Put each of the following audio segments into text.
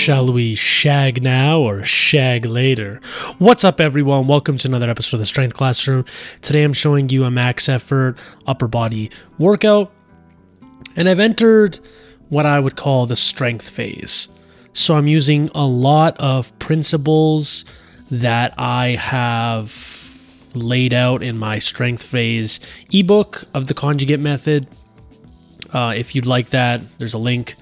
Shall we shag now or shag later? What's up, everyone? Welcome to another episode of the Strength Classroom. Today I'm showing you a max effort upper body workout, and I've entered what I would call the strength phase. So I'm using a lot of principles that I have laid out in my strength phase ebook of the conjugate method. Uh, if you'd like that, there's a link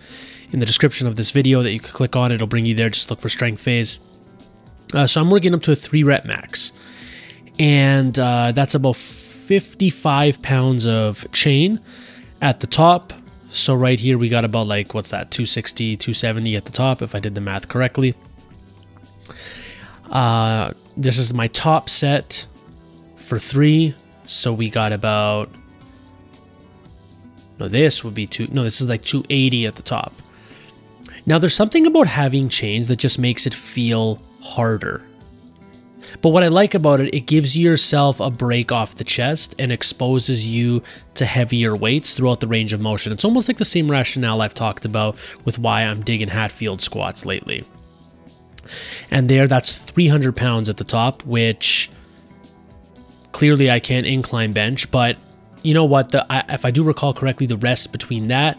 in the description of this video that you can click on. It'll bring you there. Just look for strength phase. Uh, so I'm working up to a three rep max. And uh, that's about 55 pounds of chain at the top. So right here, we got about like, what's that, 260, 270 at the top, if I did the math correctly. Uh, this is my top set for three. So we got about, no, this would be two, no, this is like 280 at the top. Now, there's something about having chains that just makes it feel harder. But what I like about it, it gives yourself a break off the chest and exposes you to heavier weights throughout the range of motion. It's almost like the same rationale I've talked about with why I'm digging Hatfield squats lately. And there, that's 300 pounds at the top, which clearly I can't incline bench, but you know what? The, I, if I do recall correctly, the rest between that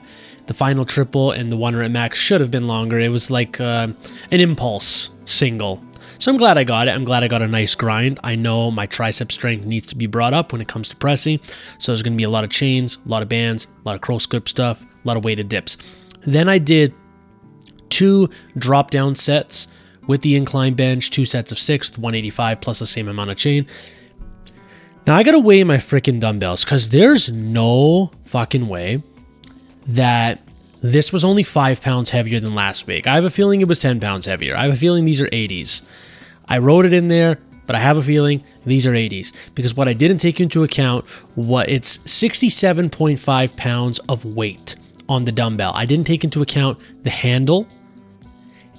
the final triple and the one rep max should have been longer. It was like uh, an impulse single. So I'm glad I got it. I'm glad I got a nice grind. I know my tricep strength needs to be brought up when it comes to pressing. So there's going to be a lot of chains, a lot of bands, a lot of cross grip stuff, a lot of weighted dips. Then I did two drop down sets with the incline bench, two sets of six with 185 plus the same amount of chain. Now I gotta weigh my freaking dumbbells because there's no fucking way that this was only five pounds heavier than last week. I have a feeling it was 10 pounds heavier. I have a feeling these are 80s. I wrote it in there, but I have a feeling these are 80s because what I didn't take into account what it's 67.5 pounds of weight on the dumbbell. I didn't take into account the handle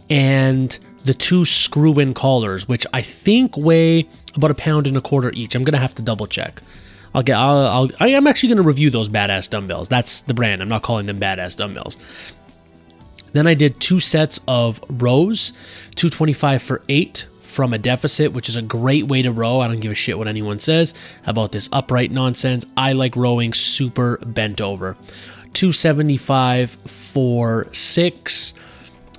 and the two screw-in collars, which I think weigh about a pound and a quarter each. I'm gonna have to double check. I'll get. I'll. I'll I am actually going to review those badass dumbbells. That's the brand. I'm not calling them badass dumbbells. Then I did two sets of rows, 225 for eight from a deficit, which is a great way to row. I don't give a shit what anyone says about this upright nonsense. I like rowing super bent over. 275 for six.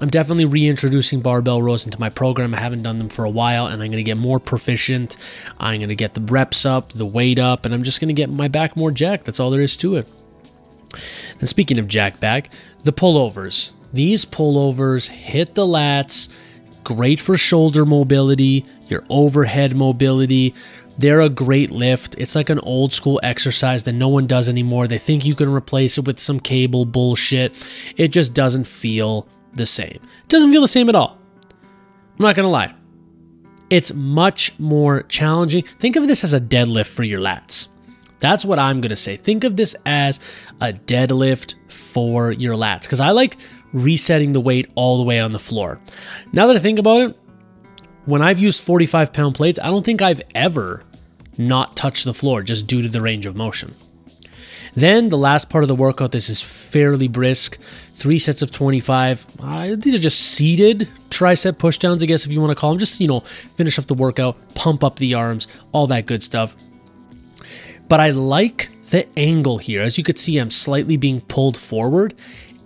I'm definitely reintroducing barbell rows into my program. I haven't done them for a while and I'm going to get more proficient. I'm going to get the reps up, the weight up, and I'm just going to get my back more jacked. That's all there is to it. And speaking of jack back, the pullovers. These pullovers hit the lats, great for shoulder mobility, your overhead mobility. They're a great lift. It's like an old school exercise that no one does anymore. They think you can replace it with some cable bullshit. It just doesn't feel the same. It doesn't feel the same at all. I'm not going to lie. It's much more challenging. Think of this as a deadlift for your lats. That's what I'm going to say. Think of this as a deadlift for your lats because I like resetting the weight all the way on the floor. Now that I think about it, when I've used 45 pound plates, I don't think I've ever not touched the floor just due to the range of motion. Then the last part of the workout, this is fairly brisk. Three sets of 25. Uh, these are just seated tricep pushdowns, I guess, if you want to call them. Just, you know, finish off the workout, pump up the arms, all that good stuff. But I like the angle here. As you could see, I'm slightly being pulled forward,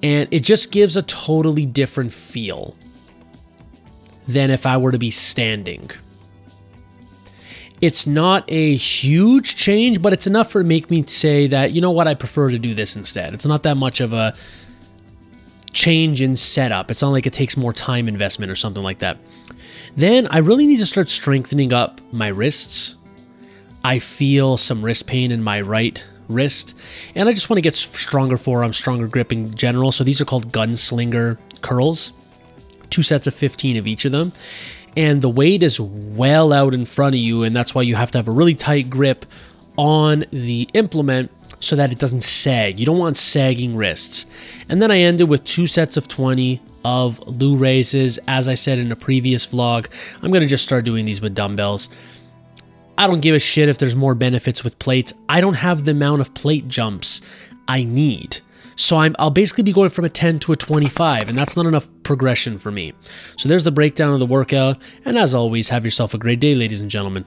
and it just gives a totally different feel than if I were to be standing. It's not a huge change, but it's enough for make me say that, you know what, I prefer to do this instead. It's not that much of a change in setup. It's not like it takes more time investment or something like that. Then I really need to start strengthening up my wrists. I feel some wrist pain in my right wrist, and I just want to get stronger forearm, stronger grip in general. So these are called gunslinger curls, two sets of 15 of each of them and the weight is well out in front of you, and that's why you have to have a really tight grip on the implement so that it doesn't sag. You don't want sagging wrists. And then I ended with two sets of 20 of Lu raises. As I said in a previous vlog, I'm going to just start doing these with dumbbells. I don't give a shit if there's more benefits with plates. I don't have the amount of plate jumps I need. So I'm, I'll basically be going from a 10 to a 25, and that's not enough progression for me. So there's the breakdown of the workout, and as always, have yourself a great day, ladies and gentlemen.